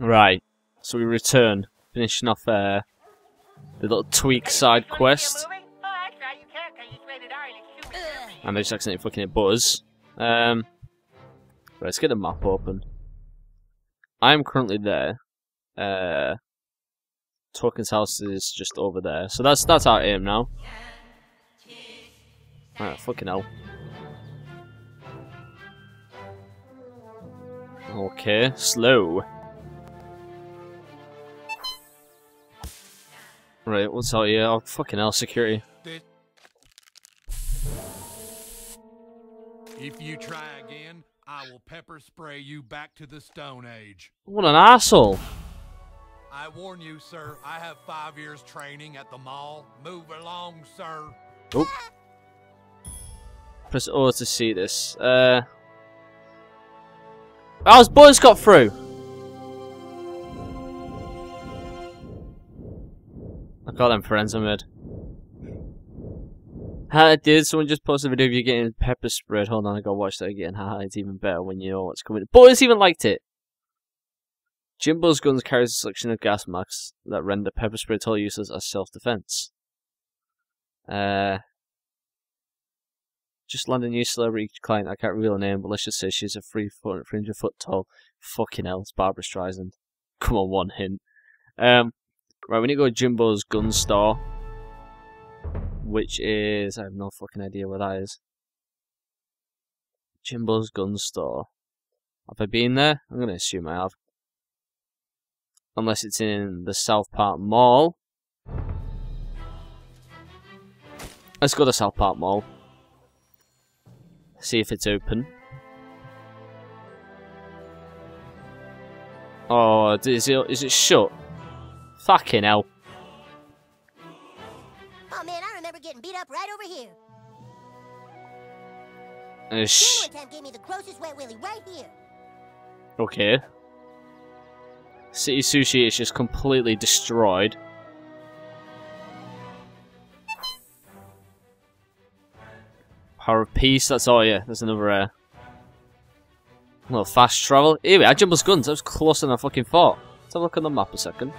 Right. So we return, finishing off uh, the little Tweek side quest. And they just accidentally fucking hit Buzz. Um, right, let's get the map open. I'm currently there. Uh, Tolkien's house is just over there. So that's that's our aim now. Fucking hell. Okay, slow. Right, what's out here? Oh, fucking hell, security. If you try again, I will pepper spray you back to the Stone Age. What an asshole. I warn you, sir, I have five years training at the mall. Move along, sir. Oh. Press O to see this. Uh. How's Buzz got through? I call them friends I made. Hi, dude. Someone just posted a video of you getting pepper sprayed. Hold on, I gotta watch that again. Haha, it's even better when you know what's coming. Boys even liked it. Jimbo's guns carries a selection of gas masks that render pepper spray total useless as self-defense. Uh, just landed a new celebrity client. I can't reveal her name, but let's just say she's a three foot, 300 foot tall. Fucking hell, it's Barbra Streisand. Come on, one hint. Um, right, we need to go to Jimbo's gun store which is I have no fucking idea where that is. Jimbo's gun store. Have I been there? I'm gonna assume I have. Unless it's in the South Park Mall. Let's go to South Park Mall. See if it's open. Oh, is it, is it shut? Fucking hell. Oh man, I remember getting beat up right over here. Uh, sh One time gave me the grossest wet willy right here. okay. City Sushi is just completely destroyed. Power of Peace, that's all, yeah. There's another, uh, little fast travel. Here we are, Jimbo's Guns. That was closer than I fucking thought. Let's have a look on the map a second.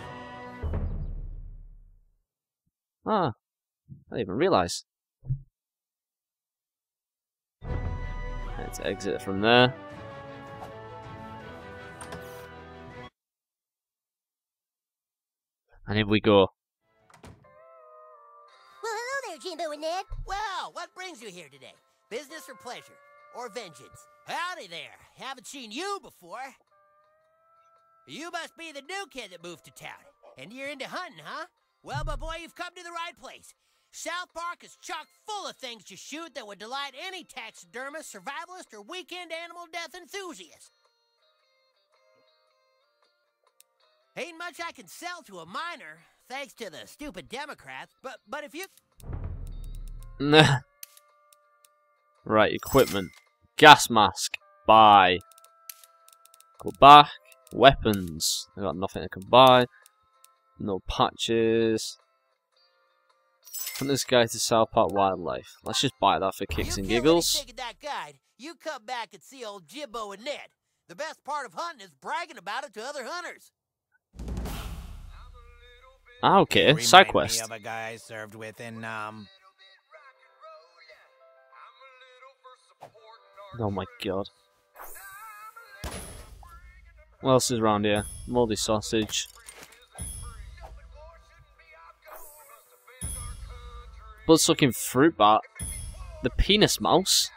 Ah, I didn't even realise. Let's exit from there. And here we go. Well, hello there, Jimbo and Ned. Well, what brings you here today? Business or pleasure? Or vengeance? Howdy there. Haven't seen you before. You must be the new kid that moved to town. And you're into hunting, huh? Well, my boy, you've come to the right place. South Park is chock full of things to shoot that would delight any taxidermist, survivalist, or weekend animal death enthusiast. Ain't much I can sell to a miner, thanks to the stupid Democrats, but but if you right, equipment. Gas mask. Buy. Go back. Weapons. I got nothing I can buy. No patches. From this guy to South Park Wildlife. Let's just buy that for kicks you and giggles. that guide, you come back and see old Jimbo and Ned. The best part of hunting is bragging about it to other hunters. Ah, okay. Remind Side me quest. of a guy I served with in um Oh my god. What else is around here? Moldy sausage. Blood sucking fruit bat. The penis mouse.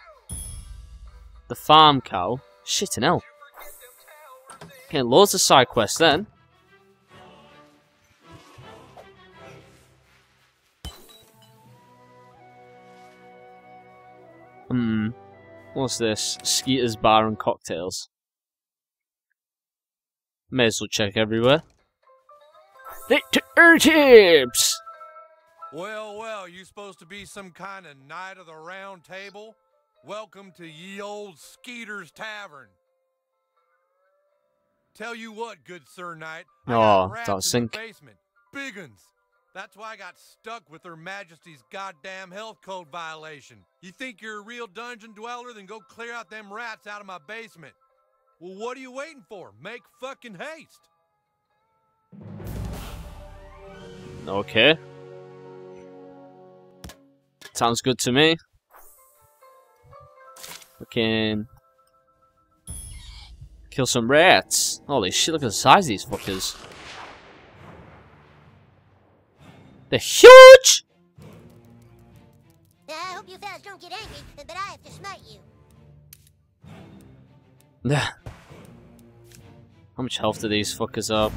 The farm cow. Shit in hell. Getting loads of side quests then. Hmm. What's this? Skeeter's Bar and Cocktails. May as well check everywhere. The tips! Well, well, you supposed to be some kind of knight of the round table? Welcome to ye old Skeeter's Tavern. Tell you what, good sir knight. Oh, don't sink. Basement. Big. That's why I got stuck with Her Majesty's goddamn health code violation. You think you're a real dungeon dweller? Then go clear out them rats out of my basement. Well, what are you waiting for? Make fucking haste. Okay. Sounds good to me. Fucking kill some rats. Holy shit! Look at the size of these fuckers. They're huge. I hope you fellas don't get angry, but I have to smite you. How much health do these fuckers have?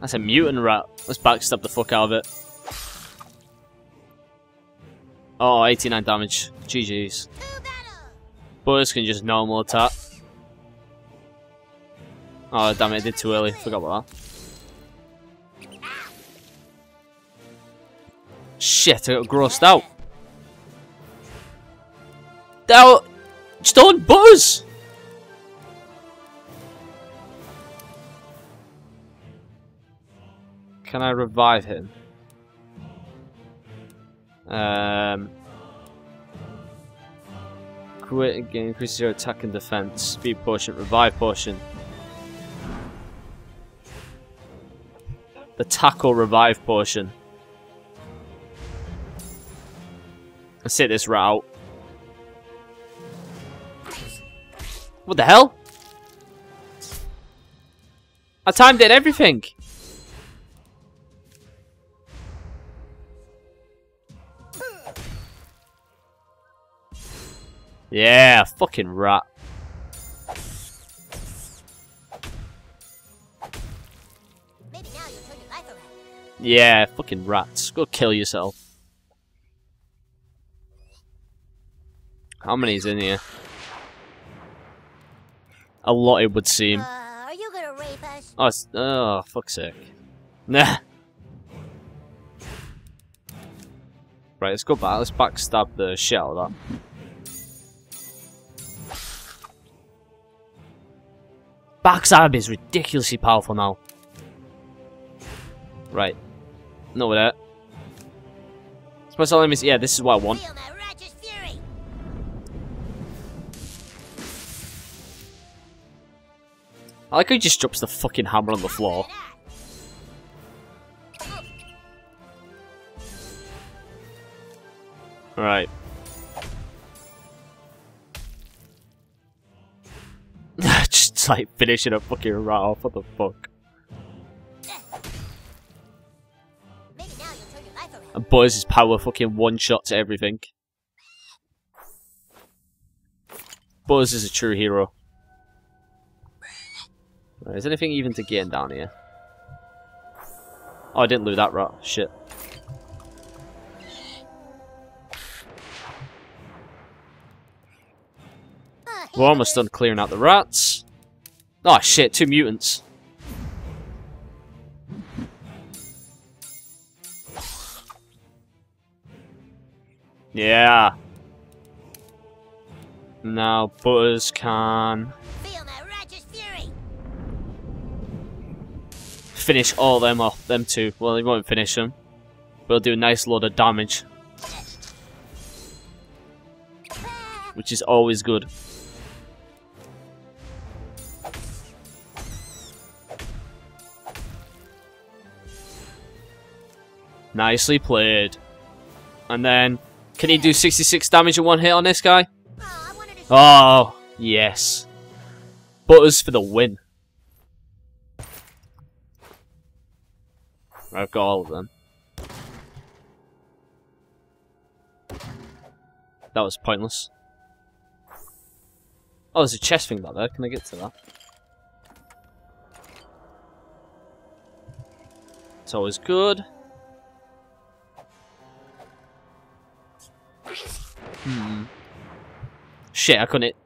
That's a mutant rat. Let's backstab the fuck out of it. Oh, 89 damage. GG's. Boys can just normal attack. Oh, damn it, I did too early. Forgot about that. Shit, I got grossed out. Now, just don't buzz! Can I revive him? Um, quit again, increases your attack and defense. Speed potion, revive potion. The tackle revive potion. Let's hit this route. What the hell? I timed it everything. Yeah, fucking rat. Maybe now you'll turn your life around. Yeah, fucking rats. Go kill yourself. How many's in here? A lot, it would seem. Uh, are you gonna rape us? Oh, it's, oh, fuck's sake. Nah. Right, let's go back. Let's backstab the shit out Backstab is ridiculously powerful now. Right. No with that. Special enemies, yeah, this is what I want. Feel my righteous fury! I like how he just drops the fucking hammer on the floor. Right. Just like finishing a fucking rat off, what the fuck? And Buzz' power fucking one shot to everything. Buzz is a true hero. Right, is anything even to gain down here? Oh, I didn't loot that rat. Shit. We're almost done clearing out the rats. Oh shit, two mutants. Yeah. Now Butters can Feel my righteous fury! finish all them off, them two. Well, he won't finish them. But he'll do a nice load of damage, which is always good. Nicely played. And then, can he do 66 damage in one hit on this guy? oh, yes. Butters for the win. I've got all of them. That was pointless. Oh, there's a chest thing back there. Can I get to that? It's always good. Hmm. Shit, I couldn't hit.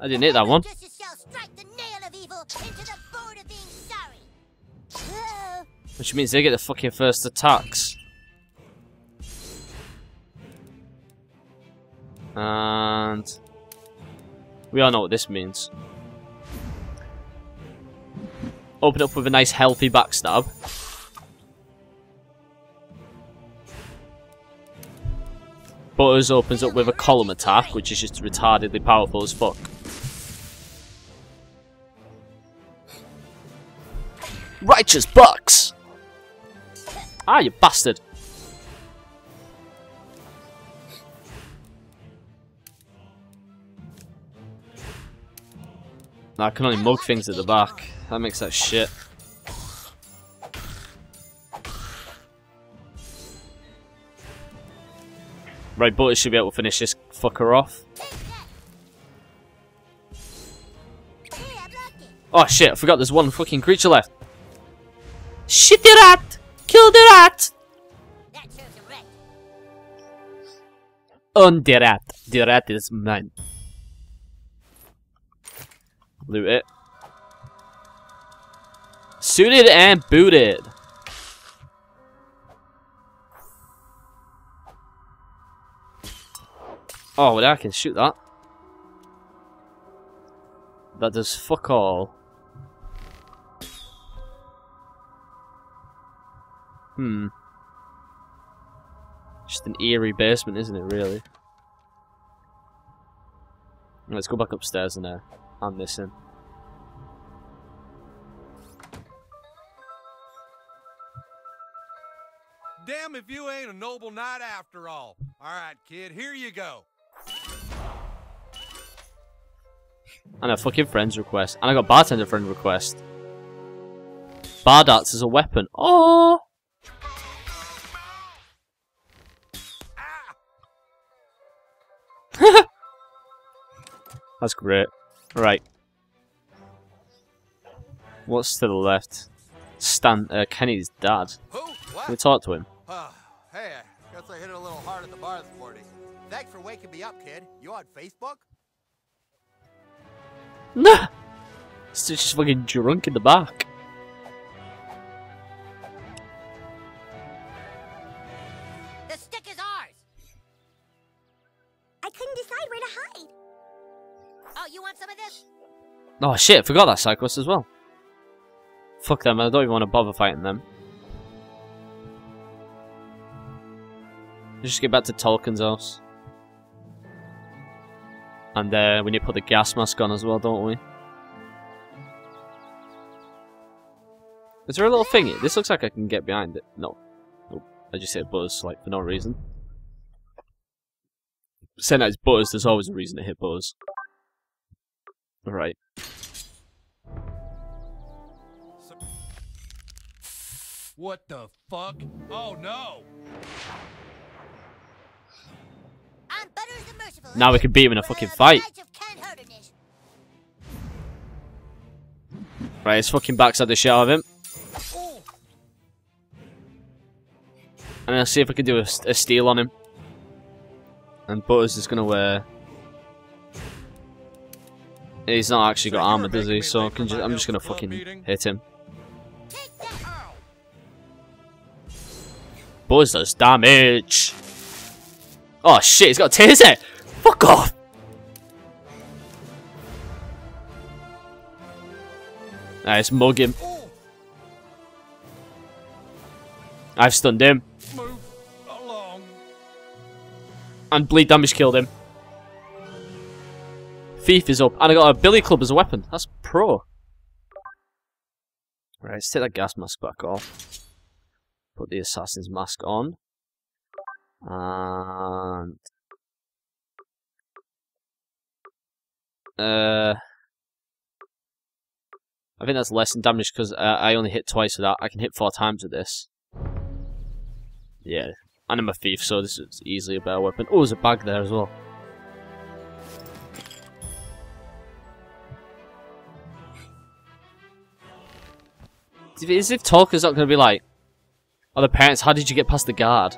I didn't hit that one. Justice shall strike the nail of evil into the board of being sorry. Which means they get the fucking first attacks. And we all know what this means. Open up with a nice healthy backstab. Butters opens up with a column attack, which is just retardedly powerful as fuck. Righteous Bucks! Ah, you bastard! I can only mug things at the back. That makes that shit. Right, Butters should be able to finish this fucker off. Oh shit, I forgot there's one fucking creature left. Shit the rat! Kill the rat! On the rat. The rat is mine. Loot it. Suited and booted. Oh, well, I can shoot that. That does fuck all. Hmm. Just an eerie basement, isn't it, really? Let's go back upstairs and uh, I'm missing. Damn if you ain't a noble knight after all. All right, kid, here you go. And a fucking friend's request. And I got bartender friend request. Bar darts as a weapon. Oh! That's great. Right. What's to the left? Stan, uh, Kenny's dad. Who? Can we What? talk to him? Uh, hey, I guess I hit it a little hard at the bar this morning. Thanks for waking me up, kid. You on Facebook? Nah! He's just fucking drunk in the back. The stick is ours. I couldn't decide where to hide. Oh, you want some of this? Oh shit, forgot that side quest as well. Fuck them, I don't even want to bother fighting them. Let's just get back to Tolkien's house. And uh, we need to put the gas mask on as well, don't we? Is there a little thingy? This looks like I can get behind it. No. Nope. I just hit Buzz, like, for no reason. Saying that it's Buzz, there's always a reason to hit Buzz. Right. What the fuck? Oh no! I'm Butters the Merciful. Now we can beat him in a fucking fight. Right, his fucking backside the shit out of him. And I'll see if I can do a, a steal on him. And Butters is gonna wear. He's not actually got armor, does he? So just, I'm just gonna fucking hit him. Buzz does damage. Oh shit, he's got a taser! Fuck off! Nice, mug him. I've stunned him. And bleed damage killed him. Thief is up. And I got a billy club as a weapon. That's pro. Right, let's take that gas mask back off. Put the assassin's mask on. And... Uh... I think that's less than damage because uh, I only hit twice with that. I can hit four times with this. Yeah. And I'm a thief, so this is easily a better weapon. Oh, there's a bag there as well. As if Tolkien's not going to be like, oh, the parents, how did you get past the guard?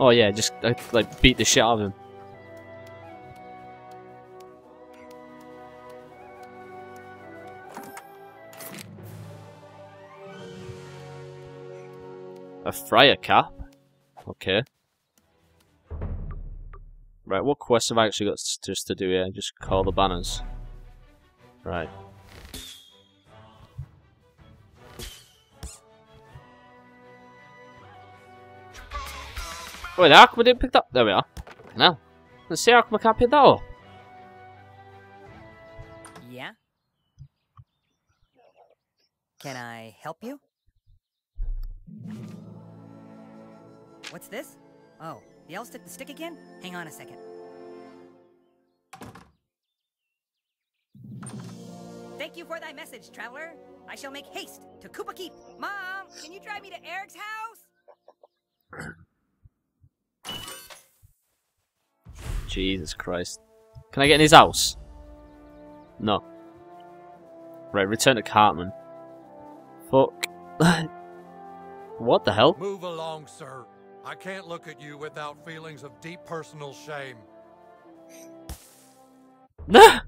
Oh yeah, just uh, like beat the shit out of him. A Friar cap? Okay. Right, what quest have I actually got just to do here? Just call the banners. Right. Wait, how come I didn't pick that? There we are. Now, let's see how come I can't pick that up. Yeah? Can I help you? What's this? Oh, the elves took the stick again? Hang on a second. Thank you for thy message, traveler. I shall make haste to Kupa Keep. Mom, can you drive me to Eric's house? Jesus Christ. Can I get in his house? No. Right, return to Cartman. Fuck. what the hell? Move along, sir. I can't look at you without feelings of deep personal shame. Nah.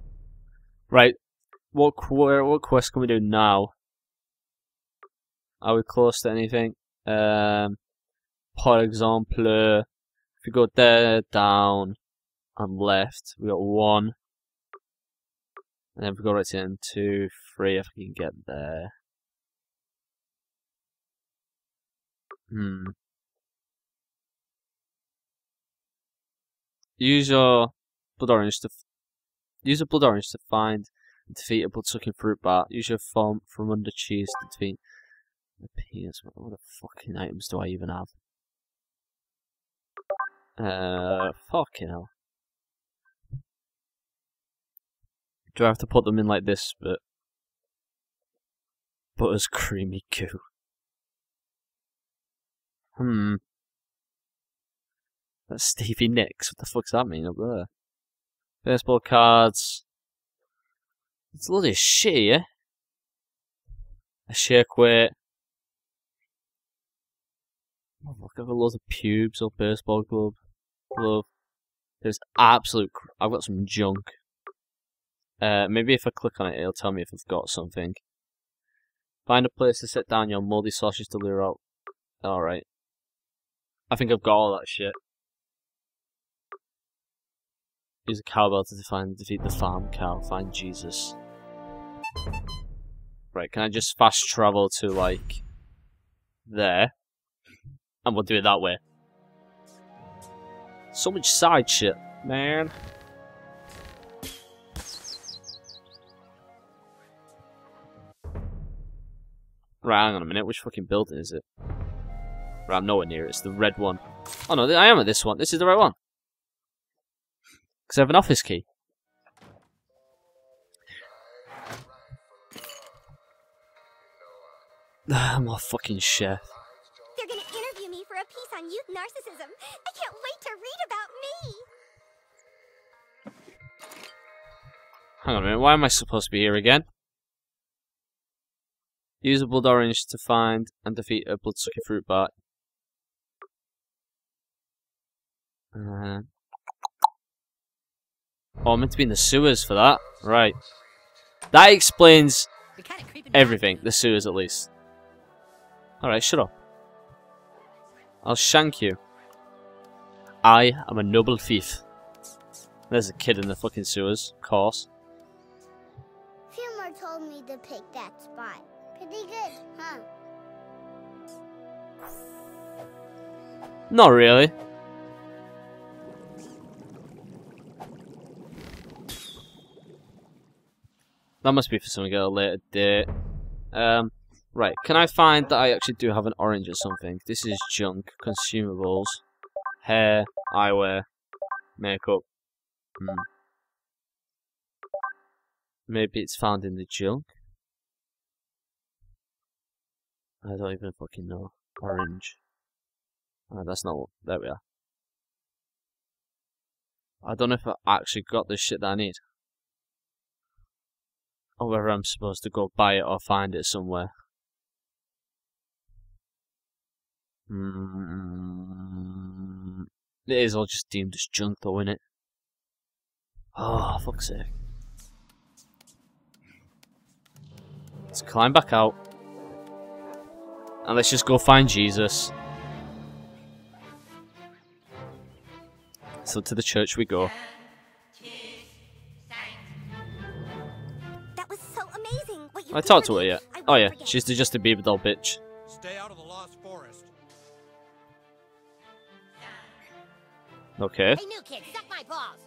right. What qu- what quest can we do now? Are we close to anything? Um, par exemple, if we go there, down, and left, we got one. And then we go right to end, two, three, if we can get there. Hmm. Use your blood orange to use a blood orange to find and defeat a blood-sucking fruit bat. Use your form from under cheese to defeat the. What, what the fucking items do I even have? Uh, fucking hell. Do I have to put them in like this, but butter's creamy goo? Hmm. That's Stevie Nicks. What the fuck's that mean up there? Baseball cards. It's a load of shit here. A shake weight. Oh, I've got loads of pubes or baseball glove. Glove. There's absolute. I've got some junk. Uh, maybe if I click on it, it'll tell me if I've got something. Find a place to sit down your moldy sausage to lure out. Alright. I think I've got all that shit. Use a cowbell to find defeat the farm cow. Find Jesus. Right, can I just fast travel to like there? And we'll do it that way. So much side shit, man. Right, hang on a minute. Which fucking building is it? Right, I'm nowhere near it. It's the red one. Oh no, I am at this one. This is the right one. Because I have an office key. I'm a fucking chef. They're gonna interview me for a piece on youth narcissism. I can't wait to read about me. Hang on a minute. Why am I supposed to be here again? Use a blood orange to find and defeat a blood-sucking fruit bat. Uh, oh, I'm meant to be in the sewers for that. Right. That explains everything. The sewers, at least. Alright, shut up. I'll shank you. I am a noble thief. There's a kid in the fucking sewers, of course. Filmore told me to pick that spot. Pretty good, huh? Not really. That must be for something at a later date. Um, right, can I find that I actually do have an orange or something? This is junk, consumables, hair, eyewear, makeup. Hmm. Maybe it's found in the junk? I don't even fucking know. Orange. Oh, that's not. There we are. I don't know if I actually got the shit that I need. Or whether I'm supposed to go buy it or find it somewhere. Mm, it is all just deemed as junk though, isn't it? Oh, fuck's sake. Let's climb back out. And let's just go find Jesus. So to the church we go. That was so amazing. What I talked to her me. yet. Oh yeah, forget. she's just a Bieber doll bitch. Stay out of the Lost Forest. Okay, Hey, new kid, suck my balls.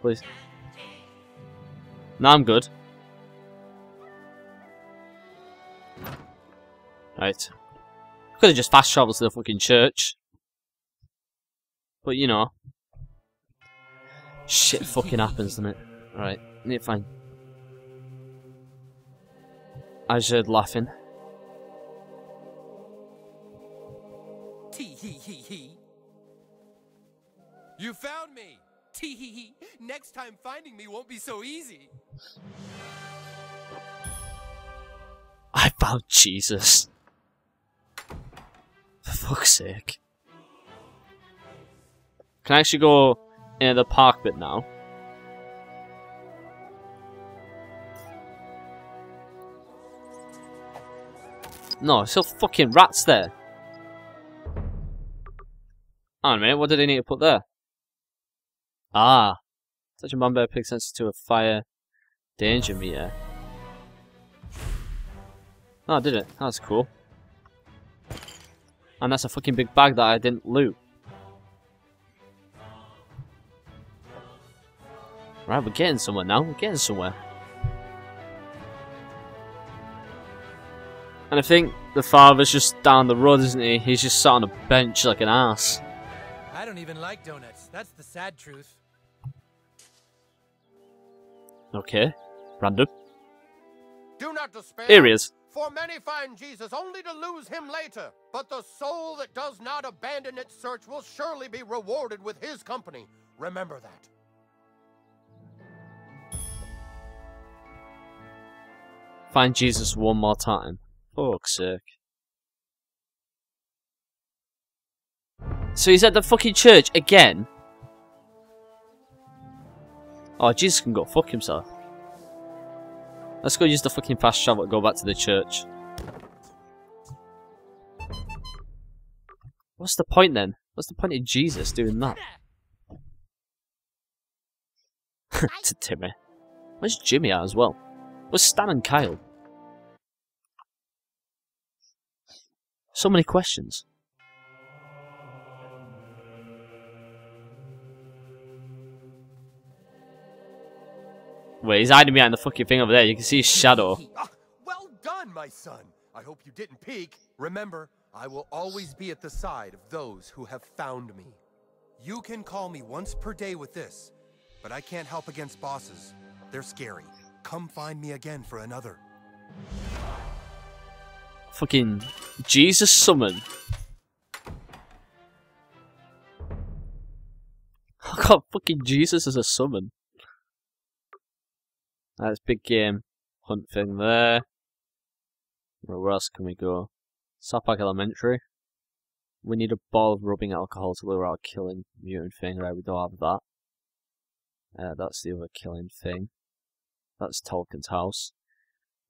please. No, I'm good. Right. Could have just fast traveled to the fucking church. But you know, shit fucking happens, doesn't it? Right, need to find. I heard laughing. Tee hee hee hee. You found me! Tee hee hee. Next time finding me won't be so easy. I found Jesus. Fuck's sake. Can I actually go into the park bit now? No, still fucking rats there. Hang on a minute, what did they need to put there? Ah. Such a bomb pig sensor to a fire danger meter. Oh, did it? That's cool. And that's a fucking big bag that I didn't loot. Right, we're getting somewhere now. We're getting somewhere. And I think the father's just down the road, isn't he? He's just sat on a bench like an ass. I don't even like donuts. That's the sad truth. Okay. Random. Do not despair. Here he is. For many find Jesus only to lose him later. But the soul that does not abandon its search will surely be rewarded with his company. Remember that. Find Jesus one more time. Fuck's sake. So he's at the fucking church again? Oh, Jesus can go fuck himself. Let's go use the fucking fast travel to go back to the church. What's the point then? What's the point of Jesus doing that? to Timmy. Where's Jimmy at as well? Where's Stan and Kyle? So many questions. Wait, he's hiding behind the fucking thing over there. You can see his shadow. Ah, well done, my son. I hope you didn't peek. Remember, I will always be at the side of those who have found me. You can call me once per day with this, but I can't help against bosses. They're scary. Come find me again for another. Fucking Jesus summon. I got fucking Jesus as a summon. That's big game hunt thing there. Where where else can we go? South Park Elementary. We need a ball of rubbing alcohol to lure out a killing mutant thing. Right, we don't have that. Uh, that's the other killing thing. That's Tolkien's house.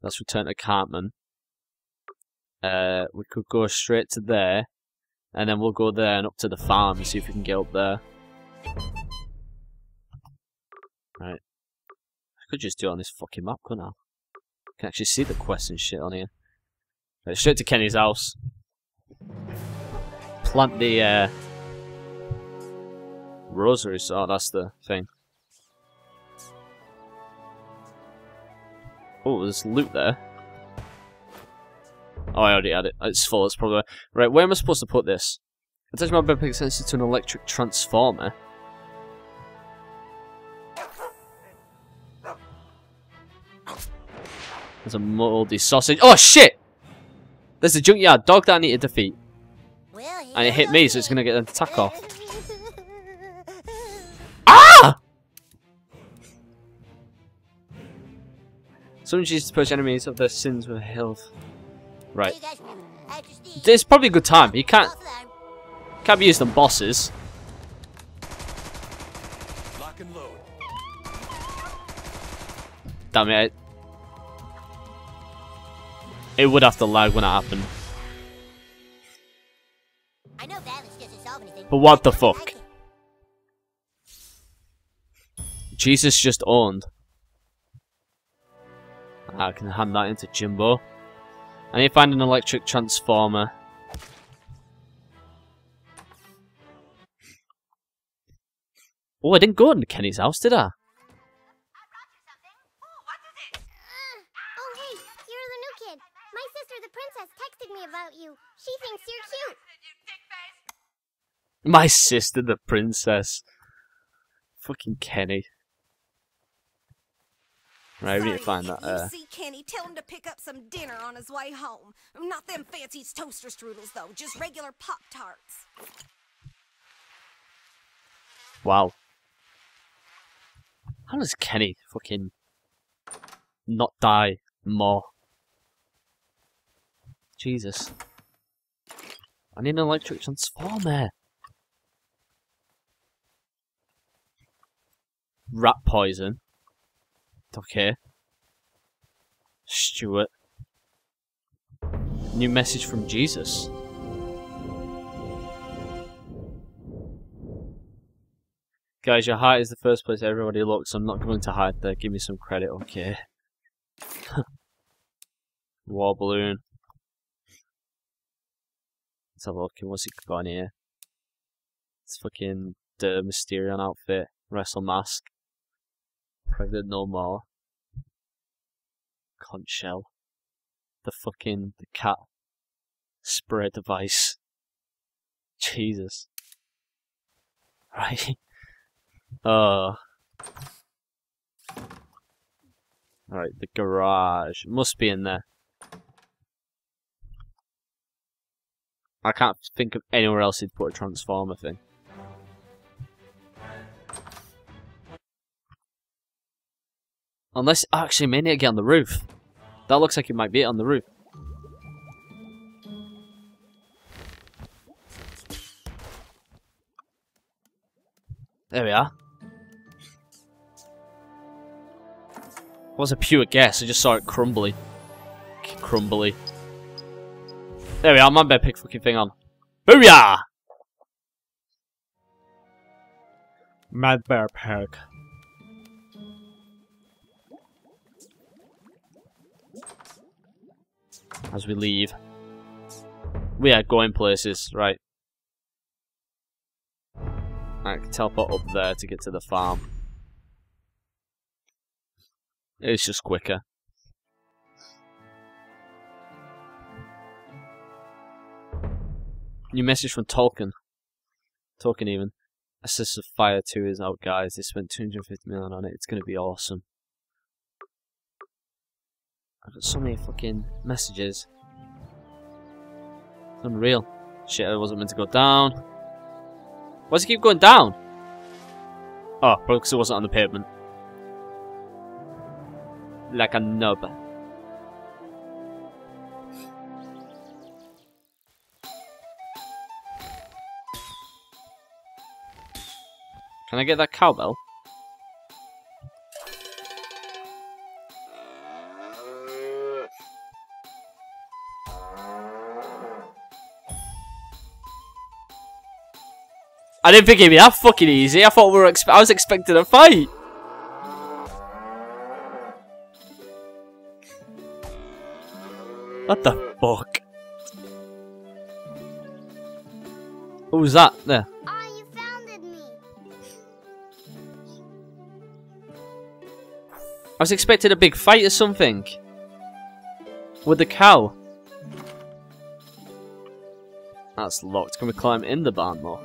Let's return to Cartman. Uh, we could go straight to there, and then we'll go there and up to the farm and see if we can get up there. Right. I could just do it on this fucking map, couldn't I? can actually see the quest and shit on here. Right, straight to Kenny's house. Plant the uh. Oh, that's the thing. Oh, there's loot there. Oh, I already had it. It's full. It's probably right. Where am I supposed to put this? Attach my bed sensor to an electric transformer. There's a moldy sausage. Oh shit! There's a junkyard dog that I need to defeat, and it hit me, so it's gonna get an attack off. Ah! Someone chooses to push enemies of their sins with health. Right. It's probably a good time. You can't can't be used on bosses. Damn it. It would have to lag when it happened. I know solve. But what the fuck? Jesus just owned. Ah, I can hand that into Jimbo. I need to find an electric transformer. Oh, I didn't go into Kenny's house, did I? You. She thinks you're cute. My sister, the princess. Fucking Kenny. Right, we need to find that. If you Uh, see Kenny, tell him to pick up some dinner on his way home. Not them fancy toaster strudels, though. Just regular Pop Tarts. wow. How does Kenny fucking not die more? Jesus. I need an electric transformer. Rat poison. Okay. Stuart. New message from Jesus. Guys, your height is the first place everybody looks. I'm not going to hide there. Give me some credit, okay? War balloon. Let's have a look. What's he got on here? It's fucking the Mysterion outfit. Wrestle mask. Pregnant no more. Conch shell. The fucking the cat spray device. Jesus. Right. Uh. Alright, the garage. Must be in there. I can't think of anywhere else he'd put a transformer thing. Unless, actually, may need to get on the roof. That looks like it might be it on the roof. There we are. was a pure guess, I just saw it crumbly. Crumbly. There we are, my bed pick fucking thing on. Booyah! Mad Bear Park. As we leave. We are going places, right. I can teleport up there to get to the farm. It's just quicker. New message from Tolkien. Tolkien even. Asses of Fire 2 is out, guys. They spent 250 million on it. It's gonna be awesome. I've got so many fucking messages. It's unreal. Shit, I wasn't meant to go down. Why does it keep going down? Oh, probably because it wasn't on the pavement. Like a nub. Can I get that cowbell? I didn't think it'd be that fucking easy. I thought we were I was expecting a fight. What the fuck? Was that there? I was expecting a big fight or something. With the cow. That's locked. Can we climb in the barn more?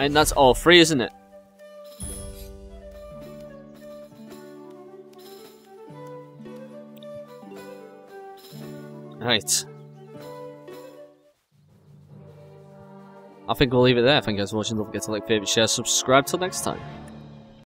And that's all free, isn't it? Right. I think we'll leave it there. Thank you guys for watching. Don't forget to like, favorite, share, subscribe. Till next time.